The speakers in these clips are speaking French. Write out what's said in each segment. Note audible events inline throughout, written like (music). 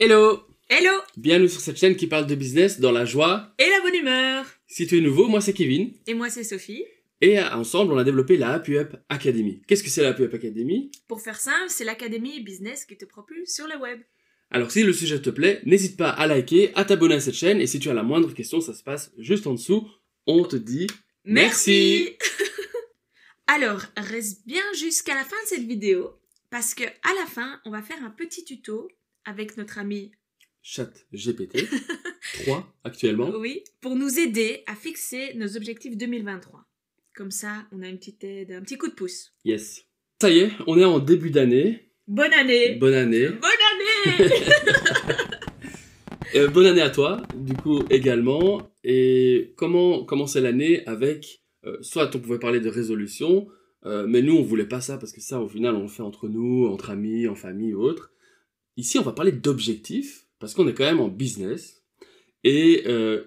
Hello Hello Bienvenue sur cette chaîne qui parle de business dans la joie. Et la bonne humeur Si tu es nouveau, moi c'est Kevin. Et moi c'est Sophie. Et ensemble, on a développé la Happy Up Academy. Qu'est-ce que c'est la Happy Up Academy? Pour faire simple, c'est l'académie business qui te propulse sur le web. Alors si le sujet te plaît, n'hésite pas à liker, à t'abonner à cette chaîne. Et si tu as la moindre question, ça se passe juste en dessous. On te dit Merci. (laughs) Alors, reste bien jusqu'à la fin de cette vidéo parce que à la fin, on va faire un petit tuto avec notre ami Chat GPT 3 actuellement. Oui, pour nous aider à fixer nos objectifs 2023. Comme ça, on a une petite aide, un petit coup de pouce. Yes. Ça y est, on est en début d'année. Bonne année. Bonne année. Bonne année. (laughs) Euh, bonne année à toi, du coup également. Et comment commencer l'année avec, euh, soit on pouvait parler de résolution, euh, mais nous on voulait pas ça parce que ça au final on le fait entre nous, entre amis, en famille ou autre. Ici on va parler d'objectifs parce qu'on est quand même en business. Et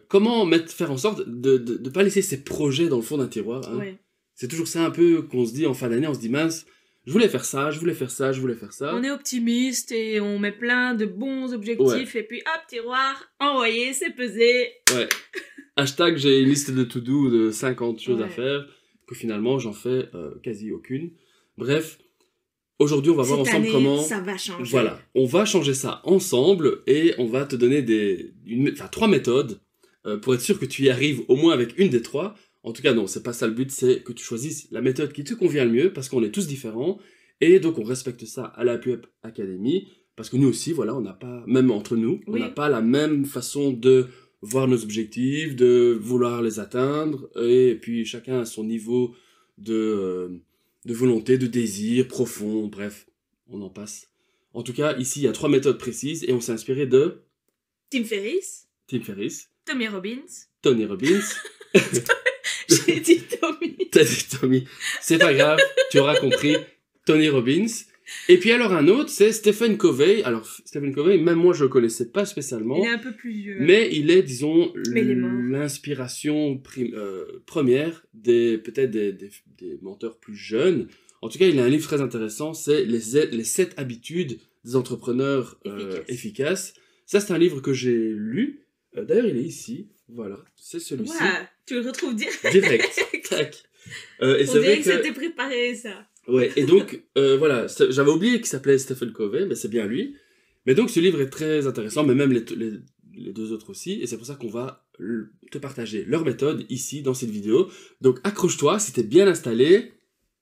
comment mettre, faire en sorte de ne pas laisser ses projets dans le fond d'un tiroir. Hein. Ouais. C'est toujours ça un peu qu'on se dit en fin d'année, on se dit mince, je voulais faire ça, je voulais faire ça, je voulais faire ça. On est optimiste et on met plein de bons objectifs et puis hop, tiroir, envoyé, c'est pesé. Ouais. (laughs) Hashtag j'ai une liste de to-do de 50 choses à faire, que finalement j'en fais euh, quasi aucune. Bref, aujourd'hui on va voir ensemble année, comment... ça va changer. Voilà, on va changer ça ensemble et on va te donner des, une- enfin, trois méthodes euh, pour être sûr que tu y arrives au moins avec une des trois. En tout cas, non, c'est pas ça le but, c'est que tu choisisses la méthode qui te convient le mieux parce qu'on est tous différents et donc on respecte ça à la Up Academy parce que nous aussi, voilà, on n'a pas, même entre nous, on n'a pas la même façon de voir nos objectifs, de vouloir les atteindre et puis chacun a son niveau de, euh, de volonté, de désir profond, bref, on en passe. En tout cas, ici, il y a trois méthodes précises et on s'est inspiré de Tim Ferriss, Tim Ferriss, Tommy Robbins. Tony Robbins. (laughs) J'ai dit Tommy. T'as dit Tommy. C'est pas grave, tu auras compris. Tony Robbins. Et puis alors un autre, c'est Stephen Covey. Alors Stephen Covey, même moi je le connaissais pas spécialement. Il est un peu plus vieux. Mais il est, disons, l'inspiration euh, première des peut-être des, des, des menteurs plus jeunes. En tout cas, il a un livre très intéressant, c'est les, les 7 habitudes des entrepreneurs euh, Efficaces. efficaces. Ça, c'est un livre que j'ai lu. Euh, D'ailleurs, il est ici. Voilà, c'est celui-ci. Tu le retrouves direct. Direct. (laughs) Tac. Euh, et On c'est dirait vrai que que... c'était préparé ça. Ouais, et donc, euh, voilà, j'avais oublié qu'il s'appelait Stephen Covey, mais c'est bien lui. Mais donc, ce livre est très intéressant, mais même les, les, les deux autres aussi, et c'est pour ça qu'on va te partager leur méthode ici, dans cette vidéo. Donc, accroche-toi, si t'es bien installé,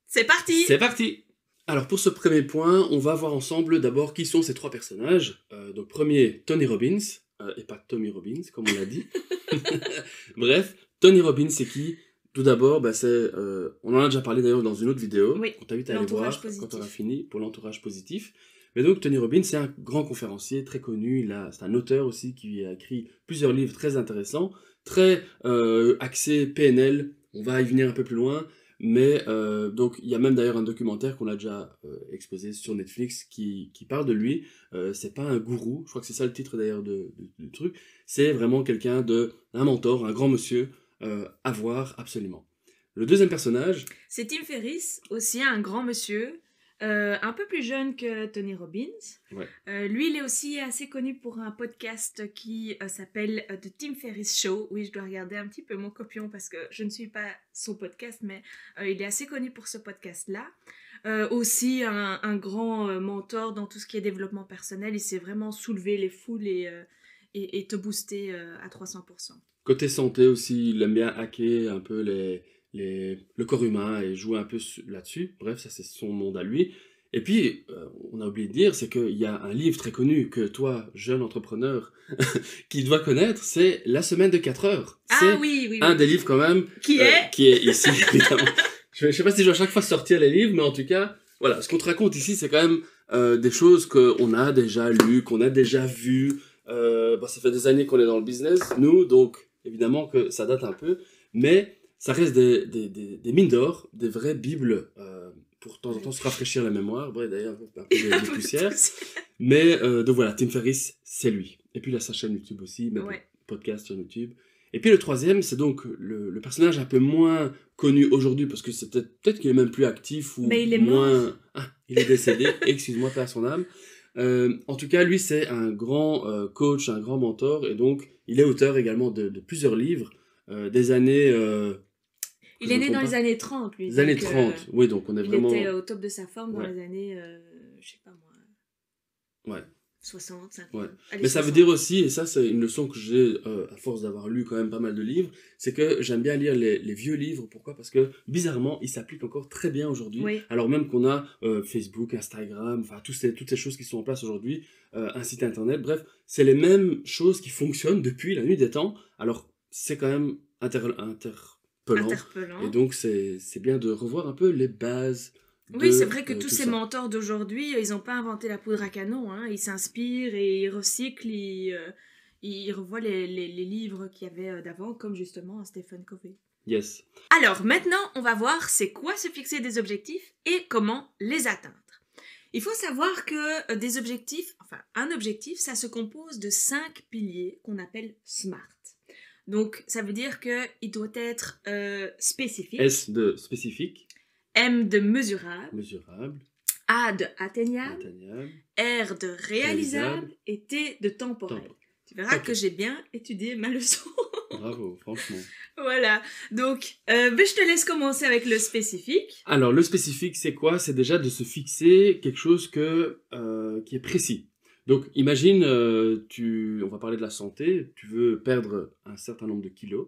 C'est parti. c'est parti Alors, pour ce premier point, on va voir ensemble d'abord qui sont ces trois personnages. Euh, donc, premier, Tony Robbins, euh, et pas Tommy Robbins, comme on l'a dit. (laughs) (laughs) Bref, Tony Robbins, c'est qui? Tout d'abord, bah, c'est, euh, on en a déjà parlé d'ailleurs dans une autre vidéo. Oui, On t'invite à aller voir positif. quand on a fini pour l'entourage positif. Mais donc, Tony Robbins, c'est un grand conférencier très connu. Il a, c'est un auteur aussi qui a écrit plusieurs livres très intéressants, très euh, axé PNL. On va y venir un peu plus loin. Mais euh, donc, il y a même d'ailleurs un documentaire qu'on a déjà euh, exposé sur Netflix qui, qui parle de lui. Euh, c'est pas un gourou, je crois que c'est ça le titre d'ailleurs de, de- du truc. C'est vraiment quelqu'un de, un mentor, un grand monsieur euh, à voir absolument. Le deuxième personnage, C'est Tim Ferriss, aussi un grand monsieur, euh, un peu plus jeune que Tony Robbins. Ouais. Euh, lui, il est aussi assez connu pour un podcast qui euh, s'appelle The Tim Ferriss Show. Oui, je dois regarder un petit peu mon copion parce que je ne suis pas son podcast, mais il est assez connu pour ce podcast-là. Aussi un, un grand mentor dans tout ce qui est développement personnel. Il sait vraiment soulever les foules et, et, et te booster à 300%. Côté santé aussi, il aime bien hacker un peu les, les, le corps humain et jouer un peu su- là-dessus. Bref, ça c'est son monde à lui. Et puis, euh, on a oublié de dire, c'est qu'il y a un livre très connu que toi, jeune entrepreneur, (laughs) qui dois connaître, c'est La semaine de 4 heures. Ah oui, oui, oui. un des livres quand même Qui euh, est? qui est ici, (laughs) évidemment. je, ne sais pas si je dois à chaque fois sortir les livres, mais en tout cas, voilà, ce qu'on te raconte ici, c'est quand même euh, des choses qu'on a déjà lues, qu'on a déjà vues. Bon, ça fait des années qu'on est dans le business, nous, donc évidemment que ça date un peu, mais ça reste des, des, des, des mines d'or, des vraies bibles euh, pour de temps en temps se rafraîchir la mémoire, ouais, d'ailleurs un peu (laughs) de, de poussière. Mais euh, donc voilà, Tim Ferriss, c'est lui. Et puis il a sa chaîne YouTube aussi, même Ouais. podcast sur YouTube. Et puis le troisième, c'est donc le, le personnage un peu moins connu aujourd'hui, parce que c'est peut-être qu'il est même plus actif ou Mais il est moins... Ah, il est décédé, excuse-moi, à son âme. Euh, en tout cas, lui, c'est un grand euh, coach, un grand mentor, et donc il est auteur également de, de plusieurs livres euh, des années. Il est né dans les années 30, lui. les années donc, 30. euh, oui, donc on est il vraiment. était au top de sa forme dans Ouais. les années, je sais pas moi, Ouais. 60, 50. Ouais. Allez, Mais ça veut 60. dire aussi, et ça c'est une leçon que j'ai euh, à force d'avoir lu quand même pas mal de livres, c'est que j'aime bien lire les, les vieux livres. Pourquoi? Parce que bizarrement, ils s'appliquent encore très bien aujourd'hui. Oui. Alors même qu'on a euh, Facebook, Instagram, enfin tous ces- toutes ces choses qui sont en place aujourd'hui, euh, un site internet, bref, c'est les mêmes choses qui fonctionnent depuis la nuit des temps. Alors c'est quand même inter- interpellant. Interpellant. Et donc c'est bien de revoir un peu les bases. Oui, c'est vrai que tous ces ça. mentors d'aujourd'hui, euh, ils n'ont pas inventé la poudre à canon. Hein. Ils s'inspirent et ils recyclent, ils, euh, ils revoient les, les- les livres qu'il y avait euh, d'avant, comme justement Stephen Covey. Yes. Alors maintenant, on va voir c'est quoi se fixer des objectifs et comment les atteindre. Il faut savoir que des objectifs, enfin un objectif, ça se compose de cinq piliers qu'on appelle SMART. Donc ça veut dire qu'il doit être euh, spécifique, S de spécifique, M de mesurable, mesurable, A de atteignable, atteignable, R de réalisable Réalisable. et T de temporel. Tu verras que j'ai bien étudié ma leçon. (laughs) Bravo, franchement. voilà. Donc, euh, ben, je te laisse commencer avec le spécifique. Alors, le spécifique, c'est quoi? C'est déjà de se fixer quelque chose que, euh, qui est précis. Donc, imagine, euh, tu, on va parler de la santé, tu veux perdre un certain nombre de kilos.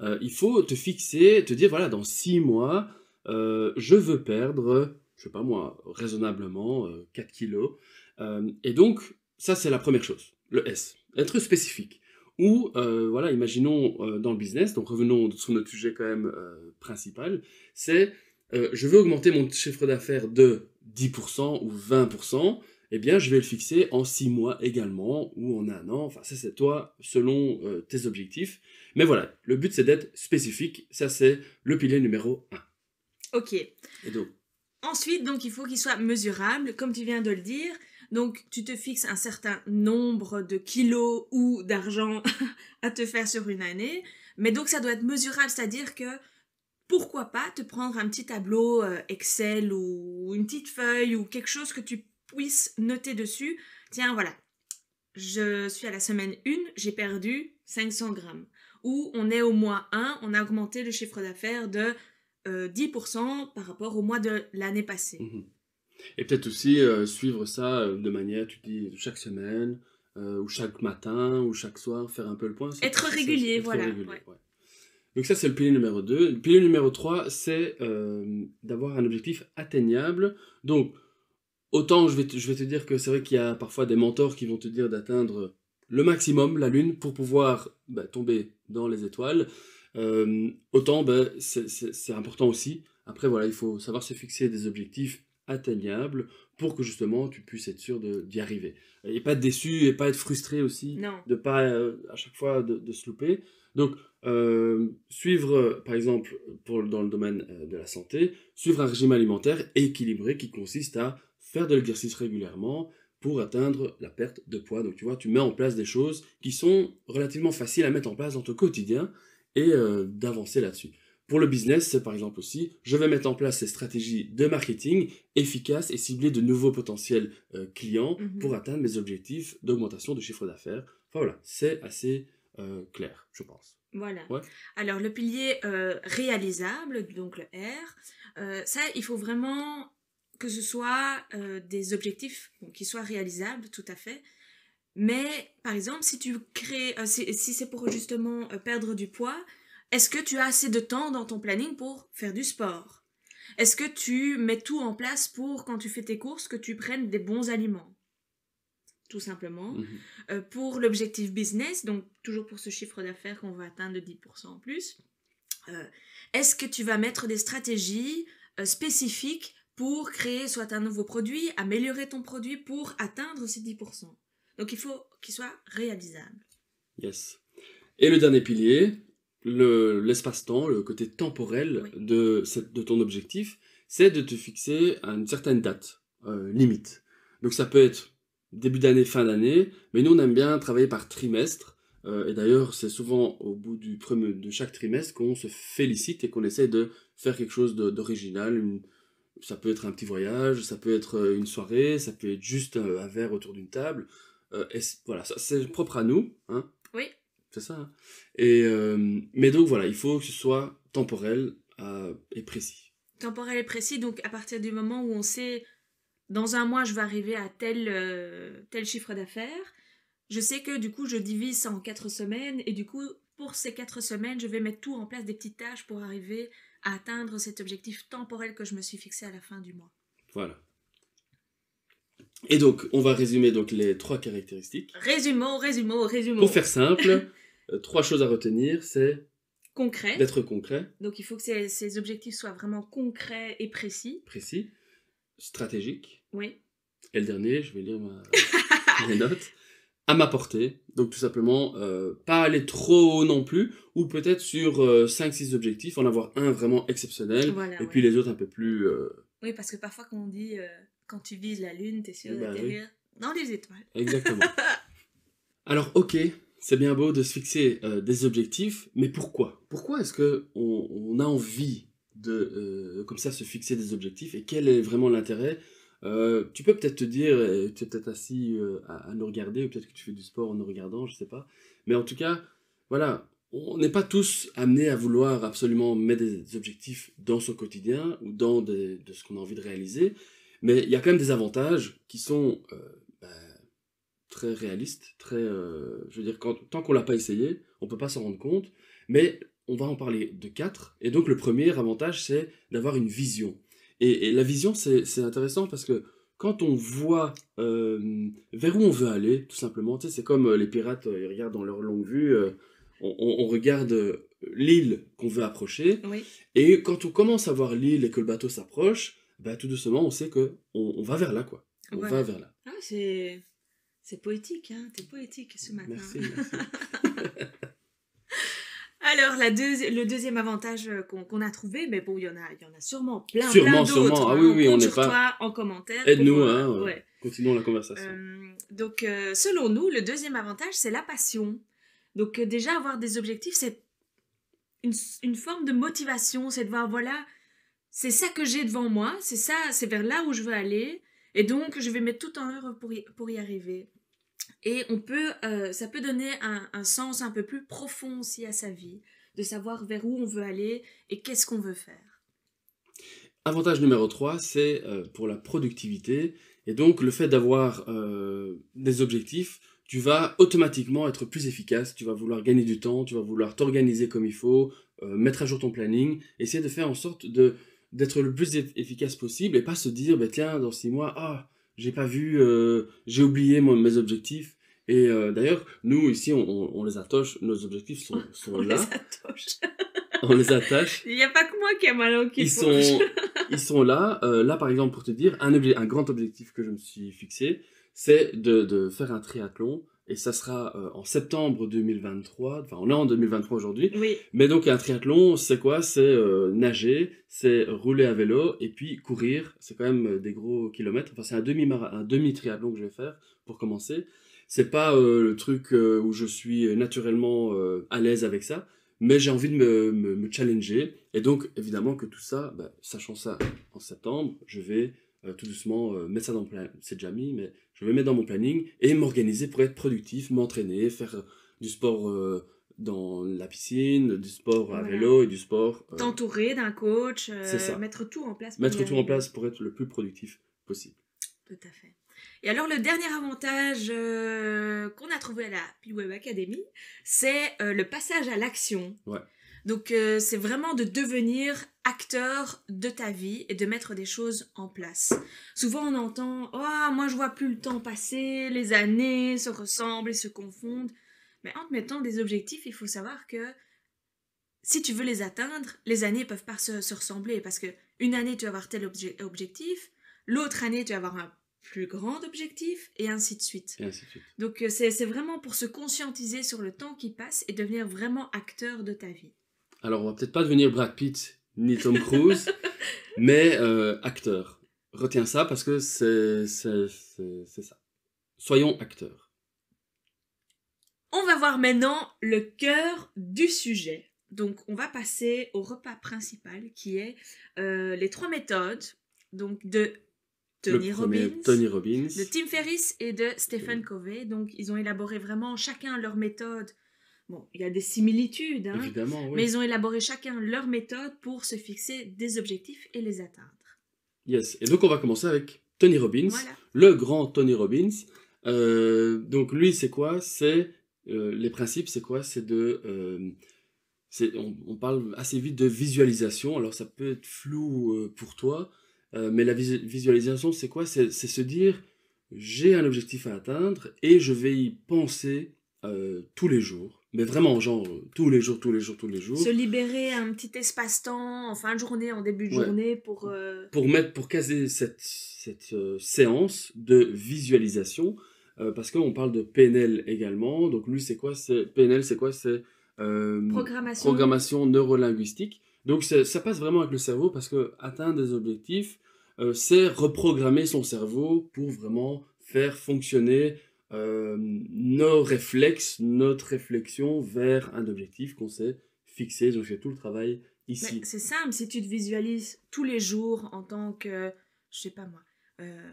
Euh, il faut te fixer, te dire, voilà, dans six mois, euh, je veux perdre, je sais pas moi, raisonnablement, euh, 4 kilos. Euh, et donc, ça, c'est la première chose, le S. Être spécifique. Ou, euh, voilà, imaginons dans le business, donc revenons sur notre sujet quand même principal, c'est je veux augmenter mon chiffre d'affaires de 10% ou 20%, eh bien, je vais le fixer en 6 mois également, ou en un an. Enfin, ça, c'est toi, selon tes objectifs. Mais voilà, le but, c'est d'être spécifique. Ça, c'est le pilier numéro 1. Ok. Et donc, Ensuite, donc, il faut qu'il soit mesurable, comme tu viens de le dire. Donc, tu te fixes un certain nombre de kilos ou d'argent (laughs) à te faire sur une année. Mais donc, ça doit être mesurable, c'est-à-dire que pourquoi pas te prendre un petit tableau euh, Excel ou une petite feuille ou quelque chose que tu puisses noter dessus. Tiens, voilà. Je suis à la semaine 1, j'ai perdu 500 grammes. Ou on est au mois 1, on a augmenté le chiffre d'affaires de euh, 10% par rapport au mois de l'année passée. mhm. Et peut-être aussi euh, suivre ça euh, de manière, tu dis, chaque semaine, euh, ou chaque matin, ou chaque soir, faire un peu le point. Être régulier, être voilà, régulier, ouais. ouais. Donc ça, c'est le pilier numéro 2. Le pilier numéro 3, c'est euh, d'avoir un objectif atteignable. Donc, autant je vais te, je vais te dire que c'est vrai qu'il y a parfois des mentors qui vont te dire d'atteindre le maximum, la Lune, pour pouvoir bah, tomber dans les étoiles. Euh, autant, bah, c'est- important aussi. Après, voilà, il faut savoir se fixer des objectifs atteignables pour que justement tu puisses être sûr d'y arriver. Et pas être déçu et pas être frustré aussi Non. de pas euh, à chaque fois de, de se louper. Donc, euh, suivre, par exemple, pour, dans le domaine euh, de la santé, suivre un régime alimentaire équilibré qui consiste à faire de l'exercice régulièrement pour atteindre la perte de poids. Donc, tu vois, tu mets en place des choses qui sont relativement faciles à mettre en place dans ton quotidien et euh, d'avancer là-dessus. Pour le business, c'est par exemple aussi, je vais mettre en place ces stratégies de marketing efficaces et cibler de nouveaux potentiels euh, clients Mhm. pour atteindre mes objectifs d'augmentation de chiffre d'affaires. Enfin voilà, c'est assez euh, clair, je pense. Voilà. Ouais. Alors, le pilier euh, réalisable, donc le R, ça, il faut vraiment que ce soit des objectifs qui soient réalisables, tout à fait. Mais, par exemple, si tu crées, euh, si, si c'est pour justement euh, perdre du poids, est-ce que tu as assez de temps dans ton planning pour faire du sport? Est-ce que tu mets tout en place pour, quand tu fais tes courses, que tu prennes des bons aliments? Tout simplement. Mhm. Euh, pour l'objectif business, donc toujours pour ce chiffre d'affaires qu'on va atteindre de 10% en plus, est-ce que tu vas mettre des stratégies spécifiques pour créer soit un nouveau produit, améliorer ton produit pour atteindre ces 10% Donc il faut qu'il soit réalisable. Yes. Et le dernier pilier, le- l'espace-temps, le côté temporel Oui. de, cette- de ton objectif, c'est de te fixer à une certaine date euh, limite. Donc ça peut être début d'année, fin d'année, mais nous on aime bien travailler par trimestre. Euh, et d'ailleurs, c'est souvent au bout du premier, de chaque trimestre qu'on se félicite et qu'on essaie de faire quelque chose d'original, ça peut être un petit voyage, ça peut être euh, une soirée, ça peut être juste un, un verre autour d'une table. Euh, et voilà, ça, c'est propre à nous. Hein. Oui. C'est ça. hein. Et, euh, mais donc voilà, il faut que ce soit temporel euh, et précis. temporel et précis. Donc, à partir du moment où on sait, dans un mois, je vais arriver à tel, euh, tel chiffre d'affaires, je sais que du coup, je divise ça en quatre semaines. Et du coup, pour ces quatre semaines, je vais mettre tout en place, des petites tâches pour arriver à atteindre cet objectif temporel que je me suis fixé à la fin du mois. Voilà. Et donc, on va résumer donc les trois caractéristiques. Résumons, résumons, résumons. Pour faire simple, (laughs) euh, trois choses à retenir, c'est concret. d'être concret, Donc, il faut que ces, ces objectifs soient vraiment concrets et précis. précis, stratégique, Oui. et le dernier, je vais lire ma... (laughs) mes notes, à ma portée. Donc tout simplement, euh, pas aller trop haut non plus, ou peut-être sur 5-6 objectifs, en avoir un vraiment exceptionnel, Voilà, et ouais. puis les autres un peu plus... euh, Oui, parce que parfois, quand on dit euh, quand tu vises la lune, t'es sûr Bah d'atterrir dans les étoiles. Exactement. (laughs) Alors, ok, c'est bien beau de se fixer euh, des objectifs, mais pourquoi? Pourquoi est-ce que on, on a envie de, euh, comme ça, se fixer des objectifs? Et quel est vraiment l'intérêt? Euh, Tu peux peut-être te dire, tu es peut-être assis à, à nous regarder, ou peut-être que tu fais du sport en nous regardant, je sais pas. Mais en tout cas, voilà, on n'est pas tous amenés à vouloir absolument mettre des objectifs dans son quotidien ou dans des- de ce qu'on a envie de réaliser. Mais il y a quand même des avantages qui sont euh, ben, très réalistes, très, euh, je veux dire, quand, tant qu'on l'a pas essayé, on peut pas s'en rendre compte. Mais on va en parler de quatre. Et donc le premier avantage, c'est d'avoir une vision. Et, et la vision, c'est intéressant parce que quand on voit euh, vers où on veut aller, tout simplement, tu sais, c'est comme les pirates, ils regardent dans leur longue vue, on, on- on regarde l'île qu'on veut approcher, Oui. et quand on commence à voir l'île et que le bateau s'approche, bah, tout doucement, on sait que on, on va vers là, quoi. On Voilà. va vers là. Ah, c'est c'est poétique, hein. T'es poétique ce matin. Merci, merci. (laughs) Alors, la deuxi- le deuxième avantage euh, qu'on qu'on a trouvé, mais bon, il y en a, il y en a sûrement plein, Sûrement, plein d'autres. sûrement. Ah hein. oui, on n'est pas- toi en commentaire. Aide-nous, pour, hein, euh, ouais. Continuons la conversation. Euh, donc, euh, selon nous, le deuxième avantage, c'est la passion. Donc, déjà, avoir des objectifs, c'est une, une forme de motivation. C'est de voir, voilà, c'est ça que j'ai devant moi, c'est ça, c'est vers là où je veux aller. Et donc, je vais mettre tout en œuvre pour y, pour y arriver. Et on peut, euh, ça peut donner un, un sens un peu plus profond aussi à sa vie, de savoir vers où on veut aller et qu'est-ce qu'on veut faire. Avantage numéro 3, c'est euh, pour la productivité. Et donc, le fait d'avoir euh, des objectifs, tu vas automatiquement être plus efficace, tu vas vouloir gagner du temps, tu vas vouloir t'organiser comme il faut, mettre à jour ton planning, essayer de faire en sorte de d'être le plus eff- efficace possible et pas se dire, bah, tiens, dans six mois, ah, j'ai pas vu, euh, j'ai oublié mon- mes objectifs. Et euh, d'ailleurs, nous, ici, on, on- on les attache, nos objectifs sont, sont (laughs) On là, les attache. (laughs) on les attache. Il n'y a pas que moi qui ai mal au ils sont, (laughs) ils sont là. Euh, là, par exemple, pour te dire, un, obje- un grand objectif que je me suis fixé, c'est de, de faire un triathlon. Et ça sera euh, en septembre 2023. Enfin, on est en 2023 aujourd'hui. Oui, Mais donc, un triathlon, c'est quoi? C'est euh, nager, c'est rouler à vélo et puis courir. C'est quand même euh, des gros kilomètres. Enfin, c'est un demi un demi triathlon que je vais faire pour commencer. C'est pas euh, le truc où je suis naturellement à l'aise avec ça, mais j'ai envie de me, me, me challenger. Et donc, évidemment, que tout ça, bah, sachant ça en septembre, je vais euh, tout doucement euh, mettre ça dans mon planning. C'est déjà mis, mais je vais mettre dans mon planning et m'organiser pour être productif, m'entraîner, faire euh, du sport euh, dans la piscine, du sport à Voilà. vélo et du sport. t'entourer d'un coach, ça. mettre tout en place. pour mettre tout en place pour être le plus productif possible. Tout à fait. Et alors le dernier avantage qu'on a trouvé à la P-Web Academy, c'est le passage à l'action. Ouais. Donc euh, c'est vraiment de devenir acteur de ta vie et de mettre des choses en place. Souvent on entend "Oh, moi je vois plus le temps passer, les années se ressemblent et se confondent." Mais en te mettant des objectifs, il faut savoir que si tu veux les atteindre, les années peuvent pas se, se ressembler parce que une année tu vas avoir tel obje- objectif, l'autre année tu vas avoir un plus grand objectif et ainsi de suite. Et ainsi de suite. Donc euh, c'est vraiment pour se conscientiser sur le temps qui passe et devenir vraiment acteur de ta vie. Alors, on va peut-être pas devenir Brad Pitt ni Tom Cruise, (laughs) mais euh, acteur. Retiens ça parce que c'est c'est- c'est- c'est ça. Soyons acteurs. On va voir maintenant le cœur du sujet. Donc on va passer au repas principal qui est euh, les trois méthodes donc de Tony Robbins, Tony Robbins. de Tim Ferriss et de Stephen Covey. Donc, ils ont élaboré vraiment chacun leur méthode. Bon, il y a des similitudes, hein, Évidemment, oui. mais ils ont élaboré chacun leur méthode pour se fixer des objectifs et les atteindre. Yes. Et donc, on va commencer avec Tony Robbins, Voilà. le grand Tony Robbins. Euh, donc, lui, c'est quoi? C'est euh, les principes, c'est quoi? C'est de euh, on, on parle assez vite de visualisation. Alors, ça peut être flou euh, pour toi, mais la visu- visualisation, c'est quoi? C'est c'est se dire j'ai un objectif à atteindre et je vais y penser euh, tous les jours. Mais vraiment, genre, euh, tous les jours, tous les jours, tous les jours. Se libérer un petit espace-temps en fin de journée, en début de Ouais. journée pour. euh, pour mettre pour caser cette, cette euh, séance de visualisation parce qu'on parle de PNL également donc lui c'est quoi? C'est PNL c'est quoi? C'est Programmation. programmation neurolinguistique donc ça passe vraiment avec le cerveau parce que atteindre des objectifs c'est reprogrammer son cerveau pour vraiment faire fonctionner euh, nos réflexes notre réflexion vers un objectif qu'on s'est fixé donc c'est tout le travail ici C'est simple, si tu te visualises tous les jours en tant que, je sais pas moi, euh,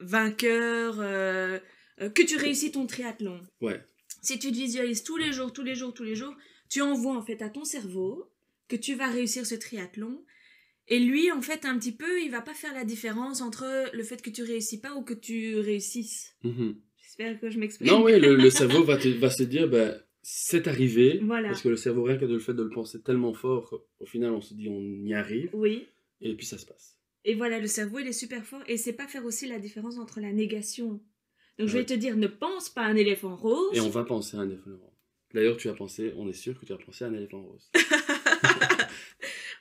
vainqueur, euh, euh, que tu réussis ton triathlon. ouais Si tu te visualises tous les jours, tous les jours, tous les jours, tu envoies en fait à ton cerveau que tu vas réussir ce triathlon. Et lui, en fait, un petit peu, il va pas faire la différence entre le fait que tu réussis pas ou que tu réussisses. Mhm. J'espère que je m'exprime. Non, oui, le, le (laughs) cerveau va, te, va se dire, ben, c'est arrivé. Voilà. Parce que le cerveau, rien que de le fait de le penser tellement fort, au final, on se dit, on y arrive. Oui. Et puis ça se passe. Et voilà, le cerveau, il est super fort et c'est pas faire aussi la différence entre la négation. Donc je Ouais. vais te dire, ne pense pas à un éléphant rose. Et on va penser à un éléphant rose. D'ailleurs, tu as pensé, on est sûr que tu as pensé à un éléphant rose. (laughs)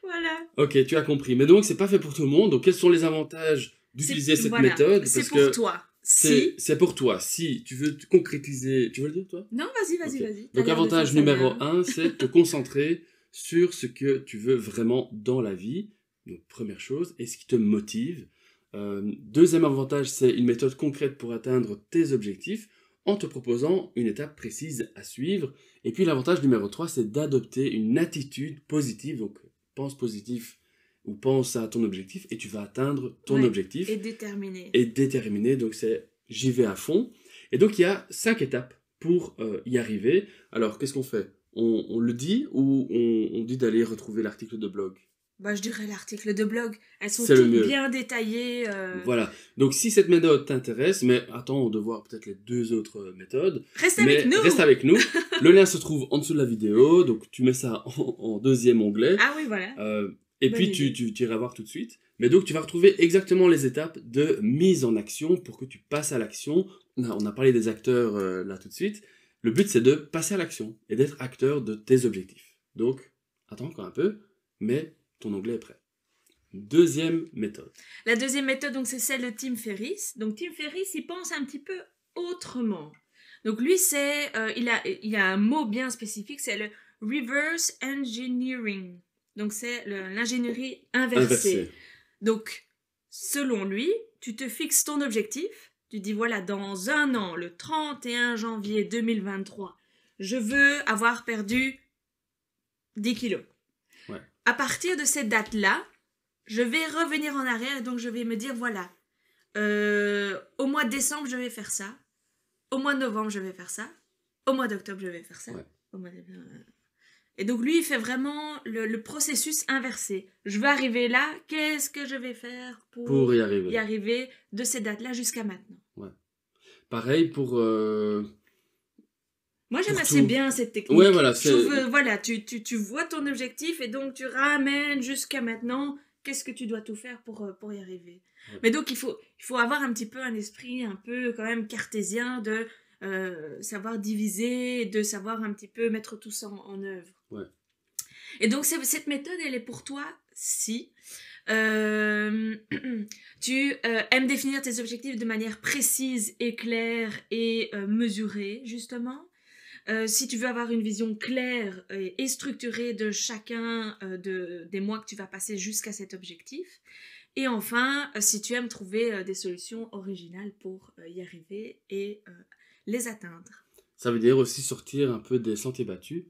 Voilà. ok, tu as compris. Mais donc, c'est pas fait pour tout le monde. Donc, quels sont les avantages d'utiliser cette voilà. méthode? C'est pour que toi. C'est Si. c'est pour toi. Si tu veux te concrétiser, tu veux le dire, toi? Non, vas-y, vas-y, vas-y. Donc, avantage numéro un, c'est te concentrer (laughs) sur ce que tu veux vraiment dans la vie. Donc, première chose, et ce qui te motive. Euh, deuxième avantage, c'est une méthode concrète pour atteindre tes objectifs en te proposant une étape précise à suivre. Et puis, l'avantage numéro 3, c'est d'adopter une attitude positive. Donc, pense positif ou pense à ton objectif et tu vas atteindre ton Ouais. objectif Et déterminé. et déterminé. Donc c'est j'y vais à fond. Et donc il y a cinq étapes pour euh, y arriver. Alors qu'est-ce qu'on fait? On, on le dit ou on, on dit d'aller retrouver l'article de blog? Bah, je dirais l'article de blog. Elles sont toutes bien détaillées. euh, Voilà. Donc si cette méthode t'intéresse, mais attends de voir peut-être les deux autres euh, méthodes. Reste mais avec nous. reste avec nous. (laughs) le lien se trouve en dessous de la vidéo. Donc tu mets ça en, en deuxième onglet. Ah oui, voilà. Euh, et puis tu, tu, tu iras voir tout de suite. Mais donc tu vas retrouver exactement les étapes de mise en action pour que tu passes à l'action. On a, on a parlé des acteurs euh, là tout de suite. Le but c'est de passer à l'action et d'être acteur de tes objectifs. Donc attends encore un peu, mais ton onglet est prêt. Deuxième méthode. La deuxième méthode, donc, c'est celle de Tim Ferriss. Donc, Tim Ferriss, il pense un petit peu autrement. Donc, lui, c'est, euh, il, a, il a un mot bien spécifique, c'est le reverse engineering. Donc, c'est l'ingénierie inversée. Inversé. Donc, selon lui, tu te fixes ton objectif. Tu dis, voilà, dans un an, le 31 janvier 2023, je veux avoir perdu 10 kilos. Ouais. À partir de cette date-là, je vais revenir en arrière et donc je vais me dire, voilà, euh, au mois de décembre, je vais faire ça. Au mois de novembre, je vais faire ça. Au mois d'octobre, je vais faire ça. Ouais. Au mois de- Et donc lui, il fait vraiment le, le processus inversé. Je veux arriver là, qu'est-ce que je vais faire pour, Pour y arriver. y arriver de cette date-là jusqu'à maintenant? Pareil pour. euh, Moi, j'aime assez tout. bien cette technique. Ouais, voilà. Je c'est- trouve, voilà, tu, tu, tu vois ton objectif et donc tu ramènes jusqu'à maintenant qu'est-ce que tu dois tout faire pour, euh, pour y arriver? Ouais. Mais donc, il faut, il faut avoir un petit peu un esprit un peu quand même cartésien de euh, savoir diviser, de savoir un petit peu mettre tout ça en, en œuvre. Ouais. Et donc, cette méthode, elle est pour toi si euh, (clears throat) tu euh, aimes définir tes objectifs de manière précise et claire et euh, mesurée, justement. Si tu veux avoir une vision claire et, et structurée de chacun de, des mois que tu vas passer jusqu'à cet objectif. Et enfin, si tu aimes trouver des solutions originales pour y arriver et les atteindre. Ça veut dire aussi sortir un peu des sentiers battus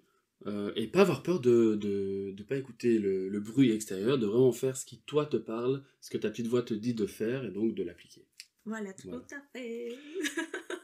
euh, et pas avoir peur de de, de pas écouter le, le bruit extérieur, de vraiment faire ce qui toi te parle, ce que ta petite voix te dit de faire et donc de l'appliquer. Voilà, tout Voilà. à fait. (laughs)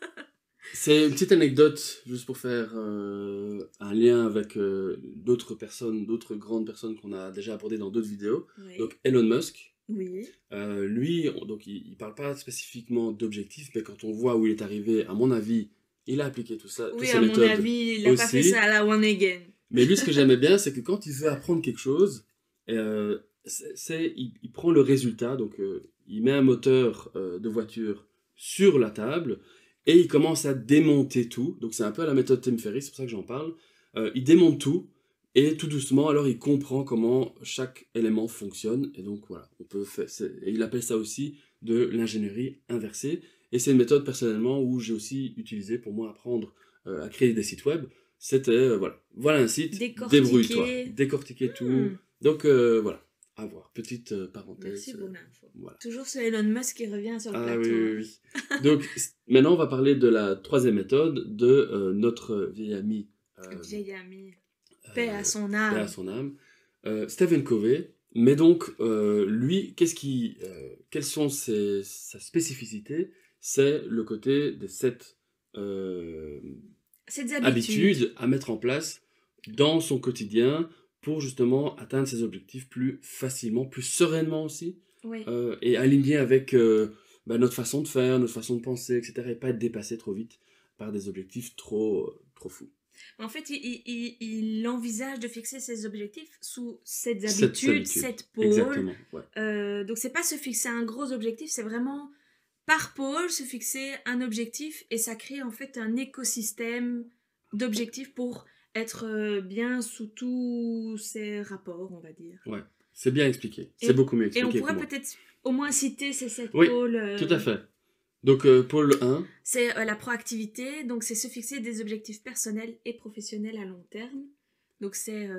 C'est une petite anecdote, juste pour faire euh, un lien avec euh, d'autres personnes, d'autres grandes personnes qu'on a déjà abordées dans d'autres vidéos. Oui. Donc Elon Musk, oui. lui, on- donc il, il parle pas spécifiquement d'objectifs, mais quand on voit où il est arrivé, à mon avis, il a appliqué tout ça, Oui, à mon avis, il n'a pas aussi. fait ça à la one again. Mais lui, ce que j'aimais bien, (laughs) c'est que quand il veut apprendre quelque chose, euh, c'est, il, il prend le résultat, donc euh, il met un moteur euh, de voiture sur la table et il commence à démonter tout. Donc c'est un peu à la méthode Tim Ferriss, c'est pour ça que j'en parle. Il démonte tout et tout doucement, alors il comprend comment chaque élément fonctionne. Et donc voilà, on peut faire. Et il appelle ça aussi de l'ingénierie inversée. Et c'est une méthode personnellement où j'ai aussi utilisé pour moi apprendre euh, à créer des sites web. C'était euh, voilà, voilà un site, débrouille-toi, décortiquer tout. Hmm. Donc euh, voilà, à voir. Petite parenthèse. Merci pour l'info. voilà. Toujours ce Elon Musk qui revient sur le Ah plateau. oui, oui, oui. Donc maintenant, on va parler de la troisième méthode de notre vieil ami. Vieil ami. Paix à son paix âme. à son âme. Stephen Covey. Mais donc, euh, lui, qu'est-ce qui, euh, quelles sont ses, sa spécificité? C'est le côté des sept euh, Cette habitude. habitudes à mettre en place dans son quotidien pour justement atteindre ses objectifs plus facilement, plus sereinement aussi, Oui. euh, et aligné avec euh, bah, notre façon de faire, notre façon de penser, etc. Et pas être dépassé trop vite par des objectifs trop, trop fous. En fait, il, il- envisage de fixer ses objectifs sous cette habitudes. cette pôle. Exactement. Ouais. Euh, donc, c'est pas se fixer un gros objectif, c'est vraiment par pôle se fixer un objectif et ça crée en fait un écosystème d'objectifs pour être euh, bien sous tous ces rapports, on va dire. C'est bien expliqué. Et- C'est beaucoup mieux Et expliqué. on que pourrait peut-être au moins citer ces sept Oui, pôles. euh, Tout à fait. Donc, euh, pôle 1, C'est euh, la proactivité, donc c'est se fixer des objectifs personnels et professionnels à long terme. Donc c'est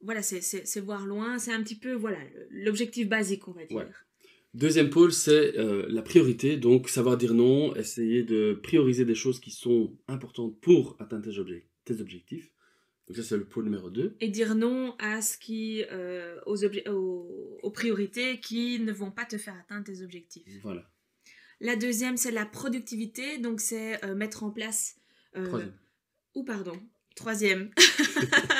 voilà, c'est- voir loin, c'est un petit peu voilà l'objectif basique on va dire. Ouais. Deuxième pôle, c'est euh, la priorité, donc savoir dire non, essayer de prioriser des choses qui sont importantes pour atteindre tes, obje- tes objectifs. Donc ça, c'est le pôle numéro 2. Et dire non à ce qui euh, aux, obje- aux, aux priorités qui ne vont pas te faire atteindre tes objectifs. Voilà. La deuxième c'est la productivité, donc c'est euh, mettre en place. Troisième. ou pardon, troisième.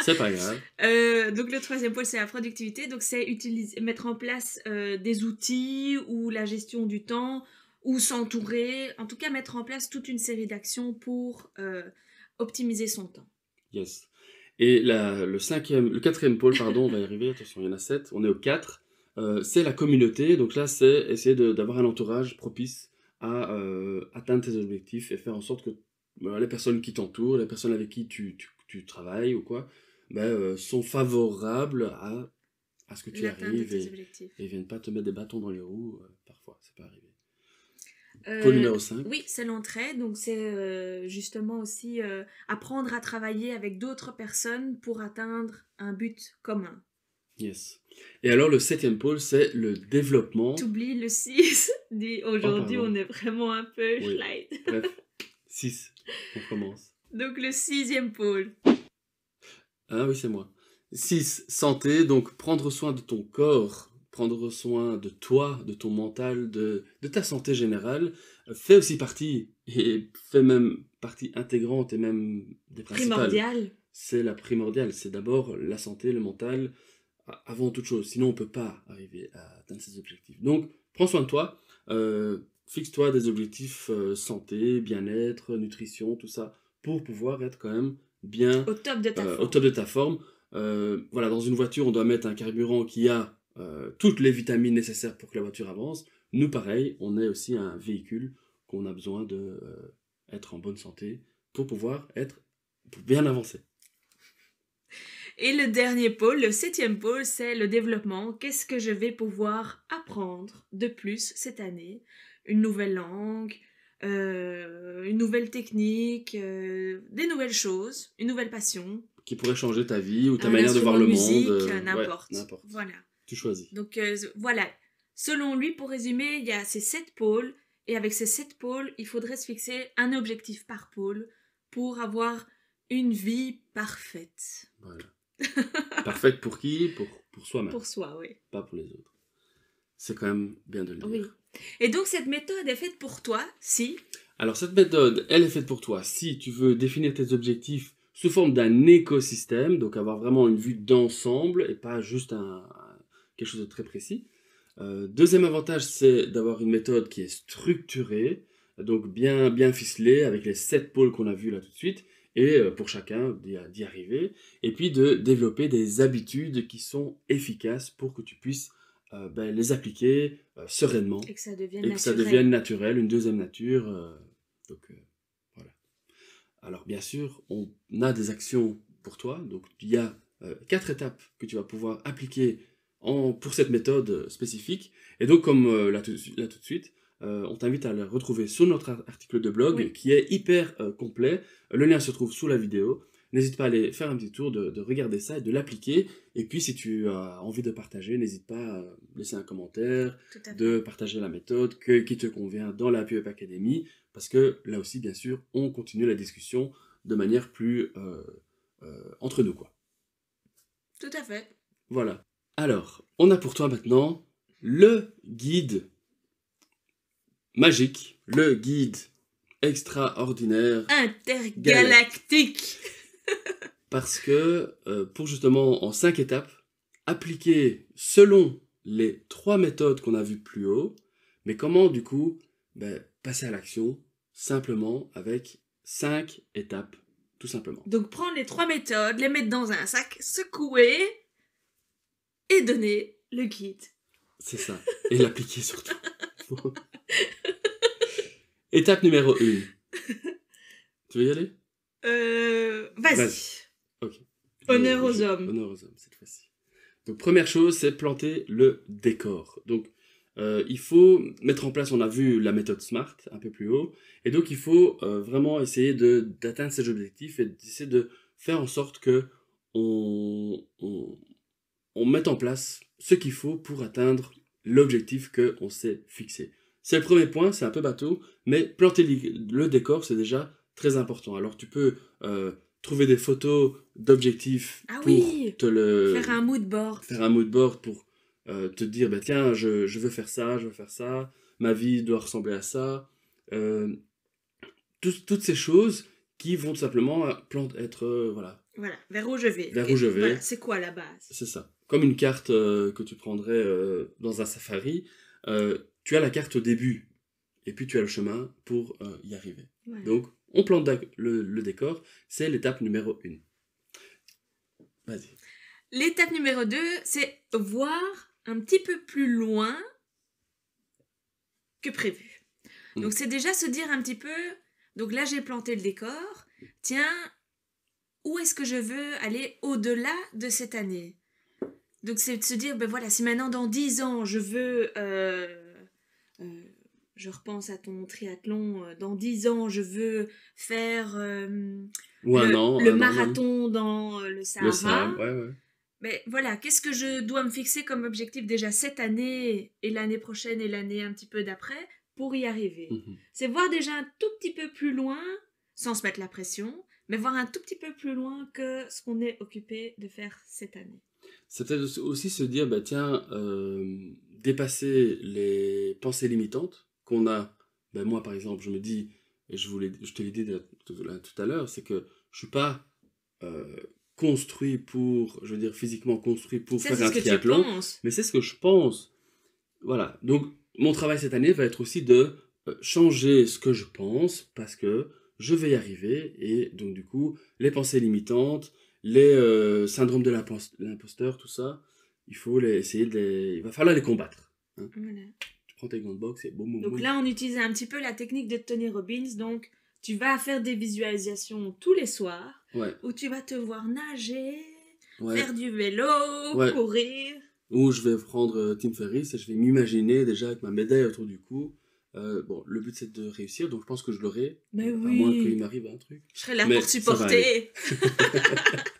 C'est pas grave. Euh, donc le troisième pôle, c'est la productivité. Donc c'est utiliser, mettre en place euh, des outils ou la gestion du temps ou s'entourer. En tout cas, mettre en place toute une série d'actions pour euh, optimiser son temps. Yes. Et la, le cinquième, le quatrième pôle, pardon, on va y arriver, attention, il y en a sept, on est au 4. c'est la communauté, donc là, c'est essayer d'avoir un entourage propice à atteindre tes objectifs et faire en sorte que les personnes qui t'entourent, les personnes avec qui tu, tu, tu travailles ou quoi, ben, euh, sont favorables à, à ce que tu arrives et, et viennent pas te mettre des bâtons dans les roues, euh, parfois, c'est pas arrivé. Euh, numéro 5. Oui, c'est l'entraide. Donc c'est euh, justement aussi euh, apprendre à travailler avec d'autres personnes pour atteindre un but commun. Yes. Et alors, le septième pôle, c'est le développement. T'oublies le 6. (laughs) Dis, Aujourd'hui, Oh, on est vraiment un peu Oui. Bref, (laughs) 6. (laughs) On commence. Donc le sixième pôle. Ah oui, c'est moi. 6. Santé, donc prendre soin de ton corps, prendre soin de toi, de ton mental, de, de ta santé générale, fait aussi partie, et fait même partie intégrante et même des principales. Primordial. C'est la primordiale. C'est d'abord la santé, le mental, avant toute chose. Sinon, on peut pas arriver à atteindre ses objectifs. Donc, prends soin de toi. euh, Fixe-toi des objectifs euh, santé, bien-être, nutrition, tout ça, pour pouvoir être quand même bien Au top de ta euh, forme. au top de ta forme. Euh, voilà, dans une voiture, on doit mettre un carburant qui a toutes les vitamines nécessaires pour que la voiture avance. Nous, pareil, on est aussi un véhicule qu'on a besoin de être en bonne santé pour pouvoir être pour bien avancer. Et le dernier pôle, le septième pôle, c'est le développement. Qu'est-ce que je vais pouvoir apprendre de plus cette année? Une nouvelle langue, euh, une nouvelle technique, euh, des nouvelles choses, une nouvelle passion, Qui pourrait changer ta vie ou ta manière de voir le musique, monde. euh, n'importe. voilà. Tu choisis. Donc euh, voilà. Selon lui, pour résumer, il y a ces sept pôles. Et avec ces sept pôles, il faudrait se fixer un objectif par pôle pour avoir Une vie parfaite. Voilà. (laughs) Parfaite pour qui? Pour, pour soi-même, Pour soi, oui. pas pour les autres. C'est quand même bien de le dire. Oui. Et donc cette méthode est faite pour toi si? Alors cette méthode, elle est faite pour toi si tu veux définir tes objectifs sous forme d'un écosystème, donc avoir vraiment une vue d'ensemble et pas juste un, quelque chose de très précis. Euh, deuxième avantage, c'est d'avoir une méthode qui est structurée, donc bien, bien ficelée avec les sept pôles qu'on a vus là tout de suite, et euh, pour chacun d'y arriver, et puis de développer des habitudes qui sont efficaces pour que tu puisses euh, ben, les appliquer euh, sereinement et que ça devienne et que ça naturel. devienne naturel, une deuxième nature. euh, donc voilà. Alors bien sûr, on a des actions pour toi. Donc il y a quatre étapes que tu vas pouvoir appliquer en, pour cette méthode spécifique. Et donc comme là, tout, là tout de suite, on t'invite à le retrouver sur notre ar- article de blog Oui. qui est hyper complet. Le lien se trouve sous la vidéo. N'hésite pas à aller faire un petit tour, de, de regarder ça et de l'appliquer. Et puis si tu as envie de partager, n'hésite pas à laisser un commentaire, de partager la méthode que- qui te convient dans la PUP Academy, parce que là aussi, bien sûr, on continue la discussion de manière plus euh, euh, entre nous, quoi. Tout à fait. Voilà. Alors, on a pour toi maintenant le guide magique, le guide extraordinaire, Intergalactique. Parce que euh, pour justement en cinq étapes, appliquer selon les trois méthodes qu'on a vues plus haut, mais comment du coup ben, passer à l'action simplement avec cinq étapes, tout simplement. Donc prendre les trois méthodes, les mettre dans un sac, secouer et donner le guide. C'est ça. Et l'appliquer surtout. (laughs) Étape numéro 1. (laughs) Tu veux y aller? Euh, vas-y. Honneur aux hommes. Honneur aux hommes, cette fois-ci. Donc, première chose, c'est planter le décor. Donc, euh, il faut mettre en place, on a vu la méthode SMART un peu plus haut, et donc il faut euh, vraiment essayer d'atteindre ces objectifs et d'essayer de faire en sorte que on, on, on mette en place ce qu'il faut pour atteindre l'objectif que on s'est fixé. C'est le premier point, c'est un peu bateau, mais planter le décor, c'est déjà très important. Alors tu peux euh, trouver des photos d'objectifs Ah pour oui, te le Faire un mood board. faire un mood board pour euh, te dire bah tiens je, je veux faire ça je veux faire ça ma vie doit ressembler à ça Euh, tout- toutes ces choses qui vont tout simplement euh, être voilà Voilà, vers où je vais. Vers où je vais. voilà, c'est quoi la base? C'est ça comme une carte que tu prendrais dans un safari tu as la carte au début et puis tu as le chemin pour euh, y arriver donc on plante le, le décor c'est l'étape numéro une vas-y L'étape numéro 2, c'est voir un petit peu plus loin que prévu. Mm. Donc c'est déjà se dire un petit peu, donc là j'ai planté le décor, tiens, où est-ce que je veux aller au-delà de cette année? Donc c'est de se dire, ben voilà, si maintenant dans 10 ans je veux... euh, euh, je repense à ton triathlon, euh, dans 10 ans je veux faire euh, le, marathon dans euh, le Sahara. le Sahara ouais ouais Mais voilà, qu'est-ce que je dois me fixer comme objectif déjà cette année et l'année prochaine et l'année un petit peu d'après pour y arriver? Mhm. C'est voir déjà un tout petit peu plus loin, sans se mettre la pression, mais voir un tout petit peu plus loin que ce qu'on est occupé de faire cette année. C'est peut-être aussi- aussi se dire, bah tiens, euh, dépasser les pensées limitantes qu'on a. Ben moi, par exemple, je me dis, et je, voulais, je te l'ai dit tout, à l'heure, c'est que je suis pas euh, construit pour, je veux dire, physiquement construit pour faire un triathlon, mais c'est ce que je pense. Voilà. Donc, mon travail cette année va être aussi de euh, changer ce que je pense parce que je vais y arriver. Et donc, du coup, les pensées limitantes, les euh, syndromes de l'impos- l'imposteur, tout ça, il faut les, essayer de les... Il va falloir les combattre. Voilà. Prends de boxe et boum, boum, Donc boum. là, on utilise un petit peu la technique de Tony Robbins. Donc, tu vas faire des visualisations tous les soirs Ouais, où tu vas te voir nager, ouais. faire du vélo, Ouais. courir. Ou je vais prendre euh, Tim Ferriss et je vais m'imaginer déjà avec ma médaille autour du cou. Euh, bon, le but c'est de réussir, donc je pense que je l'aurai. Mais À oui. moins qu'il m'arrive un truc. Je serai là Mais pour supporter. (laughs)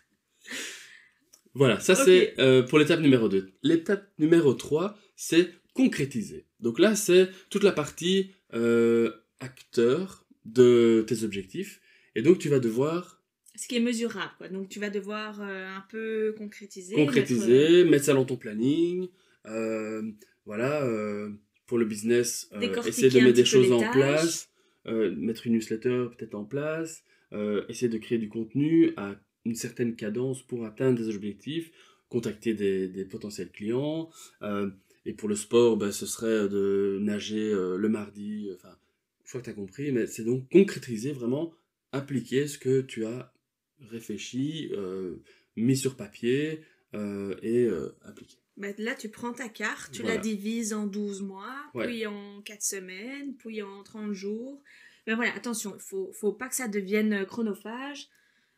Voilà, ça c'est euh, pour l'étape numéro 2. L'étape numéro 3, c'est concrétiser. Donc là, c'est toute la partie euh, acteur de tes objectifs. Et donc tu vas devoir ce qui est mesurable. Quoi. Donc tu vas devoir euh, un peu concrétiser. Concrétiser, mettre, ça dans ton planning. euh, voilà, euh, pour le business, euh, essayer de mettre des choses en place, euh, mettre une newsletter peut-être en place, euh, essayer de créer du contenu à une certaine cadence pour atteindre des objectifs, contacter des, des potentiels clients. euh, et pour le sport, ben, ce serait de nager euh, le mardi. Enfin, je crois que tu as compris, mais c'est donc concrétiser vraiment, appliquer ce que tu as réfléchi, euh, mis sur papier euh, et euh, appliqué. Bah, là, tu prends ta carte, tu Voilà. la divises en 12 mois, Ouais. puis en 4 semaines, puis en 30 jours. Mais voilà, attention, il faut, faut pas que ça devienne euh, chronophage.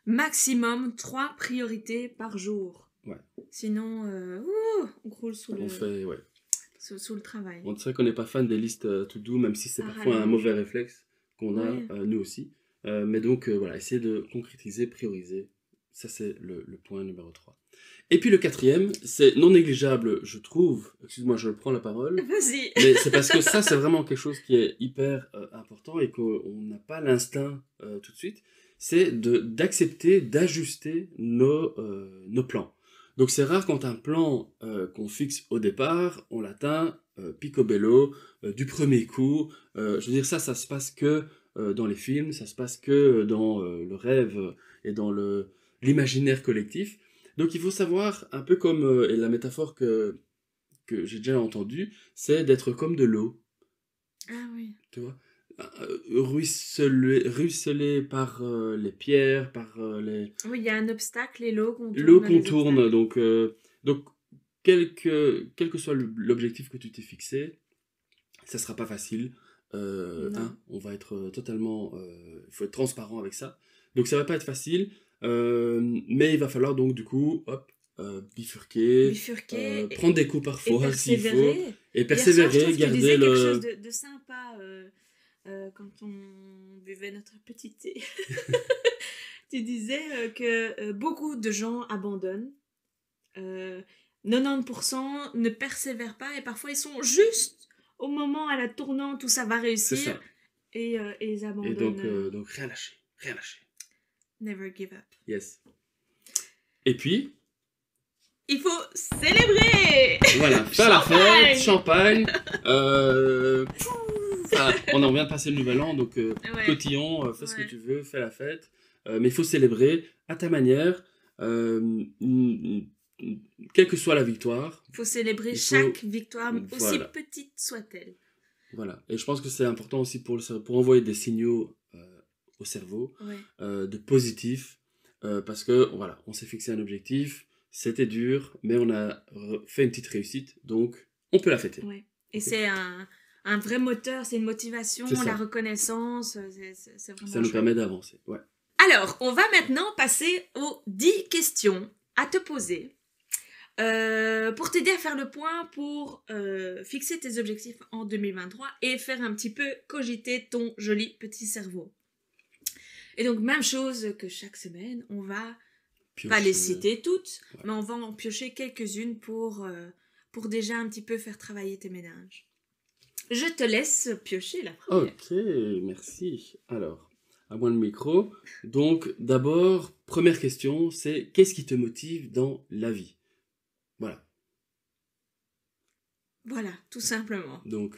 Maximum 3 priorités par jour. Ouais. Sinon, euh, ouh, on croule sous le, fait, ouais. Sous, sous le travail. On sait qu'on n'est pas fan des listes euh, to do, même si c'est À parfois un mauvais réflexe qu'on a, Ouais. euh, nous aussi. Euh, mais donc, voilà, essayer de concrétiser, prioriser. Ça, c'est le, le point numéro 3. Et puis le quatrième, c'est non négligeable, je trouve. Excuse-moi, je prends la parole. Vas-y. Mais c'est parce que ça, (laughs) c'est vraiment quelque chose qui est hyper euh, important et qu'on n'a pas l'instinct euh, tout de suite. C'est de- d'accepter, d'ajuster nos, euh, nos plans. Donc c'est rare quand un plan euh, qu'on fixe au départ, on l'atteint euh, picobello, euh, du premier coup. Je veux dire, ça, ça se passe que dans les films, ça se passe que dans le rêve et dans le l'imaginaire collectif. Donc il faut savoir, un peu comme et la métaphore que, que j'ai déjà entendue, c'est d'être comme de l'eau, Ah oui. tu vois? Euh, ruisseler, ruisseler par euh, les pierres, par euh, les, Oui, il y a un obstacle et l'eau contourne. l'eau contourne. Donc, donc quel, que, quel que soit l'objectif que tu t'es fixé, ça sera pas facile. Hein, on va être totalement. Il faut être transparent avec ça. Donc ça va pas être facile. mais il va falloir donc du coup, hop, euh, bifurquer, Bifurquer euh, et- prendre des coups et parfois s'il faut, persévérer. et persévérer, que tu garder disais le. quelque chose de, de sympa euh, euh, quand on buvait notre petit thé. (laughs) tu disais euh, que euh, beaucoup de gens abandonnent. Euh, 90% ne persévèrent pas et parfois ils sont juste au moment à la tournante où ça va réussir ça. et, euh, et ils abandonnent. Et donc, euh, donc rien lâcher, rien lâcher. Never give up. Yes. Et puis, Il faut célébrer voilà, faire la Champagne fête, champagne. euh, ça, on en vient de passer le nouvel an, donc euh, Ouais. cotillon, euh, fais ce que tu veux, fais la fête. Euh, mais il faut célébrer à ta manière, euh, quelle que soit la victoire. Il faut célébrer Il faut- chaque victoire, aussi petite soit-elle. Voilà. Et je pense que c'est important aussi pour, le, pour envoyer des signaux au cerveau Ouais. de positif, parce que voilà, on s'est fixé un objectif, c'était dur, mais on a fait une petite réussite, donc on peut la fêter. Ouais. Et c'est un, un vrai moteur, c'est une motivation, la reconnaissance, euh, Ça nous chouette. permet d'avancer. Ouais. Alors, on va maintenant passer aux 10 questions à te poser euh, pour t'aider à faire le point pour euh, fixer tes objectifs en 2023 et faire un petit peu cogiter ton joli petit cerveau. Et donc, même chose que chaque semaine, on va pas les citer toutes, Ouais. mais on va en piocher quelques-unes pour, euh, pour déjà un petit peu faire travailler tes ménages. Je te laisse piocher la première. Ok, merci. Alors, à moi le micro. Donc, d'abord, première question, c'est qu'est-ce qui te motive dans la vie? Voilà. Voilà, tout simplement. Donc,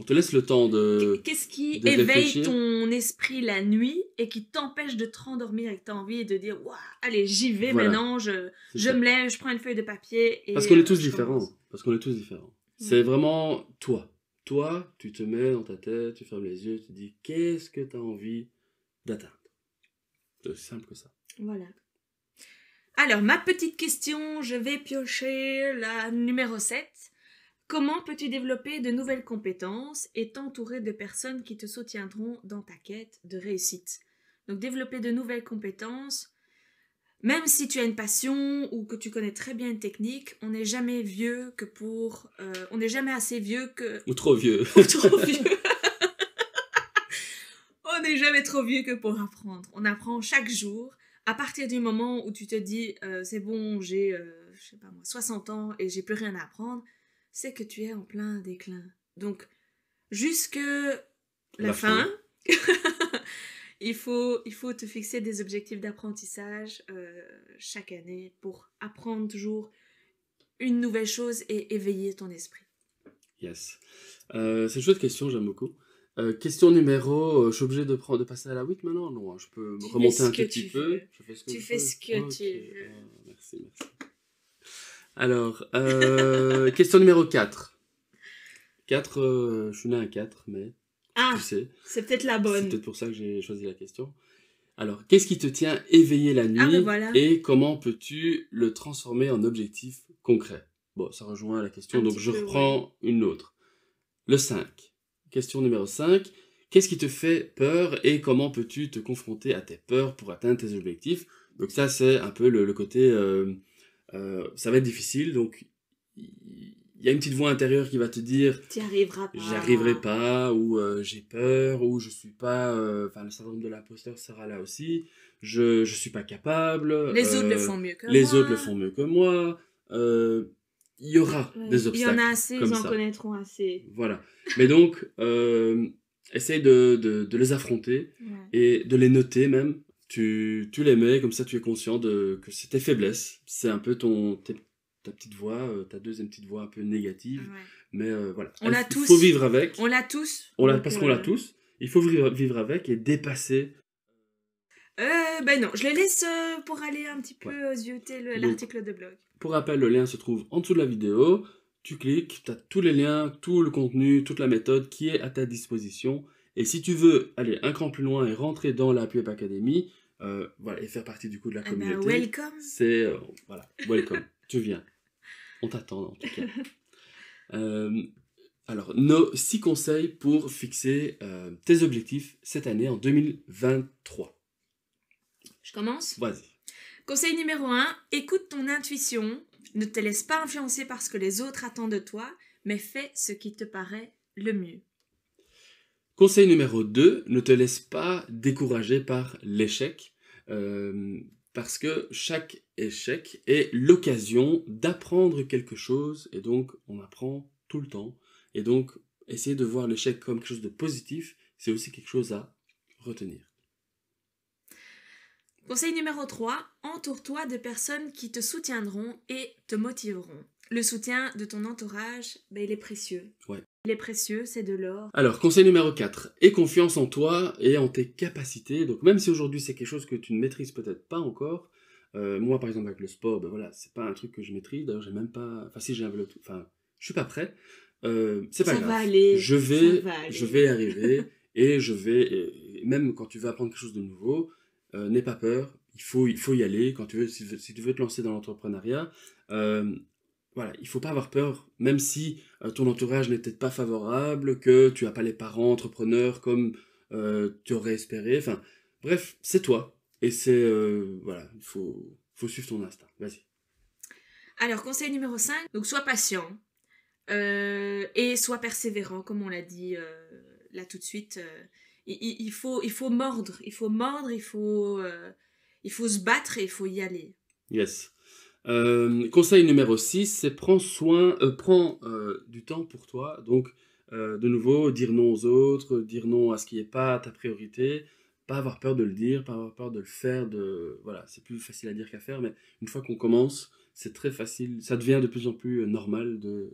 on te laisse le temps de... Qu'est-ce qui de éveille réfléchir. ton esprit la nuit et qui t'empêche de te rendormir et que tu as envie de dire Ouah, allez, j'y vais Voilà. maintenant, je, je me lève, je prends une feuille de papier. Et, Parce qu'on est tous différents. Parce qu'on est tous différents. C'est vraiment toi. Toi, tu te mets dans ta tête, tu fermes les yeux, tu dis qu'est-ce que tu as envie d'atteindre? C'est aussi simple que ça. Voilà. Alors, ma petite question, je vais piocher la numéro 7. Comment peux-tu développer de nouvelles compétences et t'entourer de personnes qui te soutiendront dans ta quête de réussite? Donc, développer de nouvelles compétences, même si tu as une passion ou que tu connais très bien une technique, on n'est jamais vieux que pour... euh, on n'est jamais assez vieux que Ou trop vieux. (laughs) ou trop vieux. (laughs) On n'est jamais trop vieux que pour apprendre. On apprend chaque jour. À partir du moment où tu te dis euh, c'est bon, j'ai euh, je sais pas moi 60 ans et j'ai plus rien à apprendre, c'est que tu es en plein déclin. Donc jusque la, La fin, fin. (laughs) il faut, il faut te fixer des objectifs d'apprentissage euh, chaque année pour apprendre toujours une nouvelle chose et éveiller ton esprit. Yes. Euh, c'est une chouette question, j'aime beaucoup. Euh, question numéro, euh, je suis obligé de, prendre, de passer à la 8 maintenant? Non, je peux me remonter un tout petit peu. veux. Je fais ce que Tu fais veux. ce que tu veux. Ah, merci, merci. Alors, (laughs) question numéro 4. 4, euh, je suis né à 4, mais Ah, tu sais, c'est peut-être la c'est bonne. peut-être pour ça que j'ai choisi la question. Alors, qu'est-ce qui te tient éveillé la nuit Ah, ben voilà. et comment peux-tu le transformer en objectif concret? Bon, ça rejoint la question, Un donc je peu, reprends une autre. Le 5. Question numéro 5. Qu'est-ce qui te fait peur et comment peux-tu te confronter à tes peurs pour atteindre tes objectifs? Donc ça, c'est un peu le, le côté... euh, euh, ça va être difficile, donc il y a une petite voix intérieure qui va te dire Tu n'y arriveras pas. j'y arriverai pas, ou euh, j'ai peur, ou je suis pas... euh, Enfin, le syndrome de l'imposteur sera là aussi. Je, je suis pas capable. Les autres le euh, font mieux que Les moi. autres le font mieux que moi. euh, Il y aura Ouais. des Il y obstacles. en a assez, ils en ça. connaîtront assez. Voilà. Mais donc, euh, essaye de, de, de les affronter Ouais. et de les noter même. Tu, tu les mets, comme ça tu es conscient de, que c'est tes faiblesses. C'est un peu ton, tes- ta petite voix, euh, ta deuxième petite voix un peu négative. Ouais. Mais euh, voilà. On l'a Il tous. faut vivre avec. On l'a tous. On l'a, donc, parce qu'on l'a euh, tous. Il faut vivre, avec et dépasser. Ben non, je les laisse pour aller un petit peu Ouais. zioter l'article de blog. Pour rappel, le lien se trouve en dessous de la vidéo. Tu cliques, tu as tous les liens, tout le contenu, toute la méthode qui est à ta disposition. Et si tu veux aller un cran plus loin et rentrer dans la Puep Academy, euh, voilà, et faire partie du coup de la Ah ben, communauté, welcome. c'est euh, voilà, welcome. (laughs) tu viens. On t'attend en tout cas. (laughs) Euh, alors, nos six conseils pour fixer euh, tes objectifs cette année en 2023. Je commence? Vas-y. Conseil numéro 1, écoute ton intuition. Ne te laisse pas influencer par ce que les autres attendent de toi, mais fais ce qui te paraît le mieux. Conseil numéro 2, ne te laisse pas décourager par l'échec, euh, parce que chaque échec est l'occasion d'apprendre quelque chose, et donc on apprend tout le temps. Et donc, essayer de voir l'échec comme quelque chose de positif, c'est aussi quelque chose à retenir. Conseil numéro 3, entoure-toi de personnes qui te soutiendront et te motiveront. Le soutien de ton entourage, ben, il est précieux. Ouais. Il est précieux, c'est de l'or. Alors, conseil numéro 4, aie confiance en toi et en tes capacités. Donc, même si aujourd'hui c'est quelque chose que tu ne maîtrises peut-être pas encore, euh, moi par exemple avec le sport, ben voilà, c'est pas un truc que je maîtrise. D'ailleurs, j'ai même pas. Enfin, si j'ai un vélo, enfin, je suis pas prêt. Euh, c'est pas Ça grave. va aller, Je ça vais, va aller. je vais arriver et je vais. et- et même quand tu veux apprendre quelque chose de nouveau, euh, n'aie pas peur. Il faut, il faut y aller. Quand tu veux, si, si tu veux te lancer dans l'entrepreneuriat, euh, voilà, il faut pas avoir peur, même si ton entourage n'est peut-être pas favorable, que tu n'as pas les parents entrepreneurs comme tu aurais espéré. Enfin, bref, c'est toi. Et c'est. euh, voilà, il faut, faut suivre ton instinct. Vas-y. Alors, conseil numéro 5, donc sois patient euh, et sois persévérant, comme on l'a dit euh, là tout de suite. il, faut, il faut mordre, il faut mordre, il faut, il faut se battre et il faut y aller. Yes. Conseil numéro 6, c'est prends soin, prends du temps pour toi. Donc, de nouveau, dire non aux autres, dire non à ce qui n'est pas ta priorité, pas avoir peur de le dire, pas avoir peur de le faire. De... Voilà, c'est plus facile à dire qu'à faire, mais une fois qu'on commence, c'est très facile. Ça devient de plus en plus euh, normal de,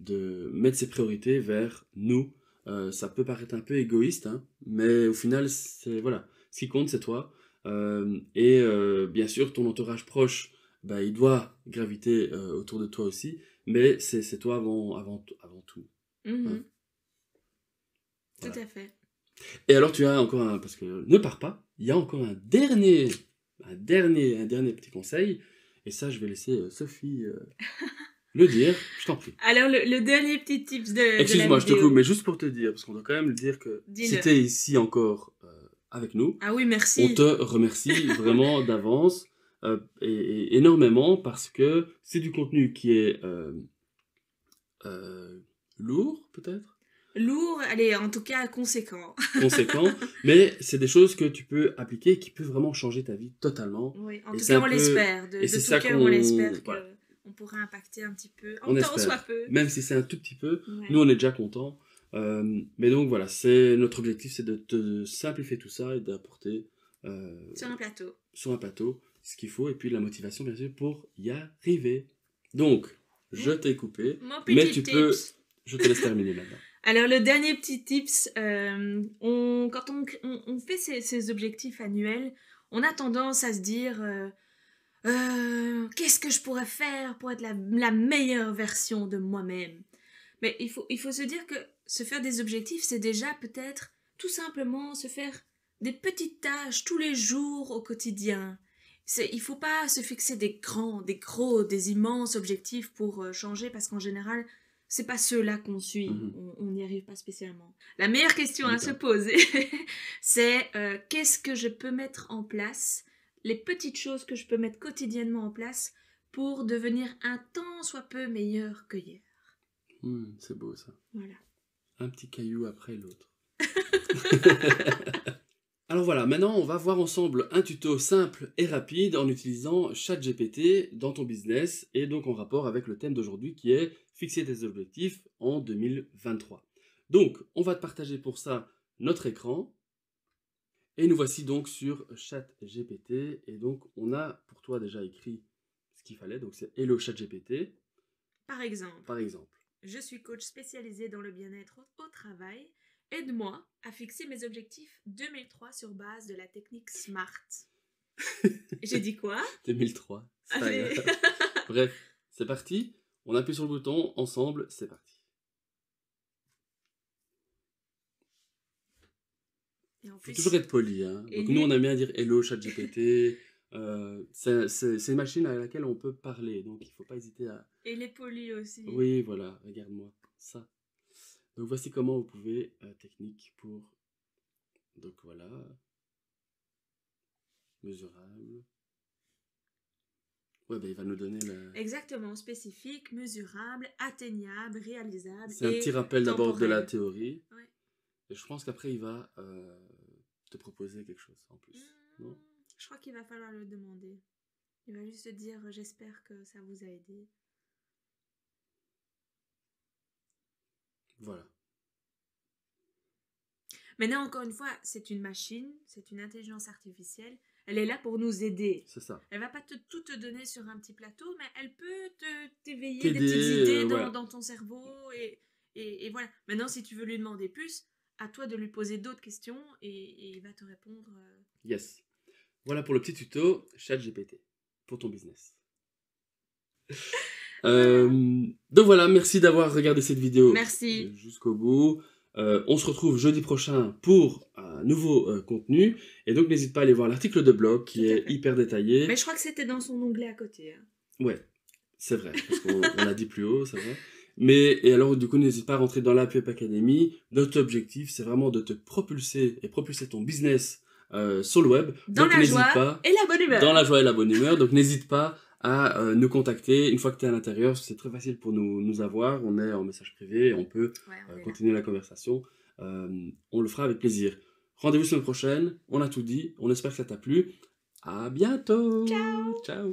de mettre ses priorités vers nous. Euh, ça peut paraître un peu égoïste, hein, mais au final, c'est voilà, ce qui compte, c'est toi. Euh, et euh, bien sûr, ton entourage proche, bah, il doit graviter autour de toi aussi, mais c'est toi avant, avant, avant tout. Mhm. Ouais. Tout à fait. Et alors, tu as encore un, parce que ne pars pas, il y a encore un dernier, un dernier, un dernier petit conseil, et ça, je vais laisser euh, Sophie euh, (laughs) le dire, je t'en prie. Alors, le, le dernier petit tips de. Excuse-moi, je te coupe, mais juste pour te dire, parce qu'on doit quand même le dire que si tu es ici encore euh, avec nous, Ah oui, merci. On te remercie (laughs) vraiment d'avance euh, et, et énormément parce que c'est du contenu qui est lourd peut-être, Lourd, allez, en tout cas conséquent. (laughs) conséquent, mais c'est des choses que tu peux appliquer et qui peuvent vraiment changer ta vie totalement. Oui, en Et tout cas, on peu- l'espère. De, et de c'est tout ça cœur, qu'on- on l'espère voilà. qu'on pourra impacter un petit peu. On En tant espère. soit peu. Même si c'est un tout petit peu, Ouais. nous on est déjà contents. Euh, mais donc voilà, c'est notre objectif, c'est de te simplifier tout ça et d'apporter euh, Sur un plateau. sur un plateau ce qu'il faut et puis la motivation bien sûr pour y arriver. Donc, je t'ai coupé, Mon mais tu tips. peux, je te laisse terminer maintenant. (laughs) Alors le dernier petit tips, euh, quand on, fait ces objectifs annuels, on a tendance à se dire euh, Euh, qu'est-ce que je pourrais faire pour être la, meilleure version de moi-même? Mais il faut, se dire que se faire des objectifs, c'est déjà peut-être tout simplement se faire des petites tâches tous les jours au quotidien. Il faut pas se fixer des grands, des gros, des immenses objectifs pour changer parce qu'en général, c'est pas ceux-là qu'on suit. Mhm. On- n'y arrive pas spécialement. La meilleure question à se poser, (laughs) c'est euh, qu'est-ce que je peux mettre en place, les petites choses que je peux mettre quotidiennement en place pour devenir un tant soit peu meilleur que hier. Hmm, c'est beau ça. Voilà. Un petit caillou après l'autre. (laughs) Alors voilà, maintenant on va voir ensemble un tuto simple et rapide en utilisant ChatGPT dans ton business et donc en rapport avec le thème d'aujourd'hui qui est fixer tes objectifs en 2023. Donc on va te partager pour ça notre écran et nous voici donc sur ChatGPT et donc on a pour toi déjà écrit ce qu'il fallait donc c'est Hello ChatGPT Par exemple, par exemple. je suis coach spécialisé dans le bien-être au, au travail. Aide-moi à fixer mes objectifs 2003 sur base de la technique SMART. (laughs) J'ai dit quoi? 2003. c'est pas Allez. (laughs) Bref, c'est parti. On appuie sur le bouton, ensemble, c'est parti. Et en Faut plus, toujours être poli. Hein. Donc nous, on aime bien dire hello, chat GPT. Euh, c'est une machine à laquelle on peut parler, donc il faut pas hésiter à... et les polis aussi. Oui, voilà, regarde-moi, ça. Donc voici comment vous pouvez, euh, technique pour... Donc voilà, mesurable. Ouais, ben il va nous donner la... Exactement, spécifique, mesurable, atteignable, réalisable. C'est un et petit rappel d'abord de la théorie. Ouais. Et je pense qu'après, il va euh, te proposer quelque chose en plus. Non? Je crois qu'il va falloir le demander. Il va juste dire j'espère que ça vous a aidé. Voilà. Maintenant, encore une fois, c'est une machine, c'est une intelligence artificielle. Elle est là pour nous aider. C'est ça. Elle va pas te, tout te donner sur un petit plateau, mais elle peut te t'éveiller des petites idées euh, dans, voilà. dans ton cerveau. Et, et, et voilà. Maintenant, si tu veux lui demander plus, à toi de lui poser d'autres questions et, et il va te répondre. euh, Yes. Voilà pour le petit tuto ChatGPT pour ton business. (laughs) Euh, donc voilà, merci d'avoir regardé cette vidéo Merci. jusqu'au bout. Euh, on se retrouve jeudi prochain pour un nouveau euh, contenu. Et donc n'hésite pas à aller voir l'article de blog qui est fait. hyper détaillé. Mais je crois que c'était dans son onglet à côté. hein. Ouais, c'est vrai, parce qu'on on l'a dit plus haut, c'est vrai. Mais, et alors, du coup, n'hésite pas à rentrer dans la Up Academy. Notre objectif, c'est vraiment de te propulser et propulser ton business euh, sur le web. Dans Donc, la joie pas, et la bonne humeur. dans la joie et la bonne humeur. Donc, n'hésite pas à euh, nous contacter une fois que tu es à l'intérieur. C'est très facile pour nous, nous avoir. On est en message privé et on peut Ouais, on euh, là. continuer la conversation. Euh, on le fera avec plaisir. Rendez-vous semaine prochaine. On a tout dit. On espère que ça t'a plu. À bientôt. Ciao. Ciao.